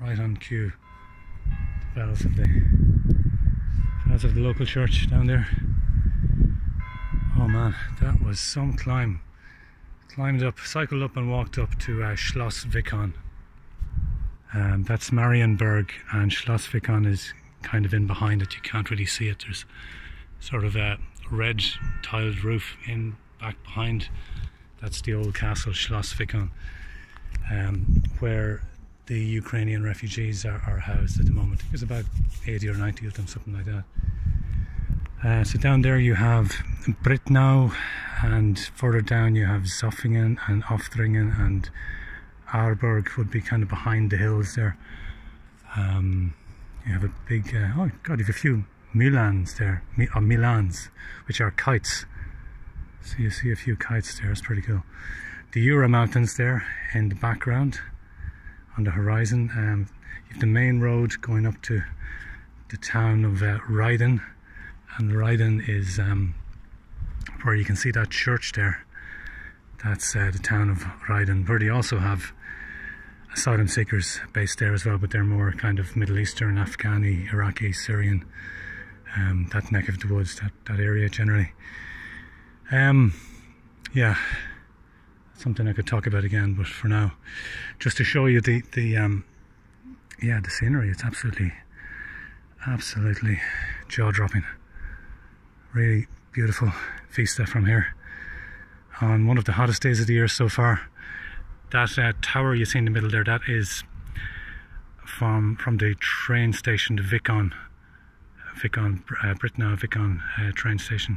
right on cue. The bells of the bells of the local church down there. Oh man, that was some climb. Climbed up, cycled up and walked up to uh, Schloss Wikon. Um, that's Marienburg and Schloss Wikon is kind of in behind it. You can't really see it. There's sort of a red tiled roof in back behind. That's the old castle Schloss Wikon, um, where the Ukrainian refugees are, are, housed at the moment. There's about 80 or 90 of them, something like that. Uh, so down there you have Brittnau, and further down you have Zofingen and Oftringen, and Aarburg would be kind of behind the hills there. Um, you have a big, uh, oh god, you have a few Milans there, or Milans, which are kites. So you see a few kites there, it's pretty cool. The Jura Mountains there in the background on the horizon. Um, the main road going up to the town of uh, Reiden, and Reiden is um, where you can see that church there. That's uh, the town of Reiden, where they also have asylum seekers based there as well, but they're more kind of Middle Eastern, Afghani, Iraqi, Syrian, um, that neck of the woods, that, that area generally. Um, yeah, something I could talk about again, but for now, just to show you the, the um, yeah, the scenery, it's absolutely, absolutely jaw-dropping. Really beautiful vista from here on one of the hottest days of the year so far. That uh, tower you see in the middle there, that is from from the train station to Wikon, Wikon, uh, Brittnau Wikon uh, train station.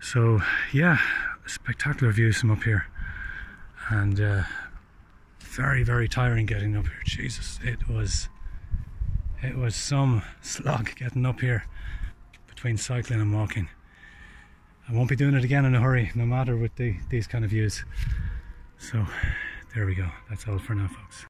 So yeah, spectacular views from up here, and uh, very very tiring getting up here. Jesus, it was it was some slog getting up here between cycling and walking. I won't be doing it again in a hurry, no matter with the, these kind of views. So there we go. That's all for now, folks.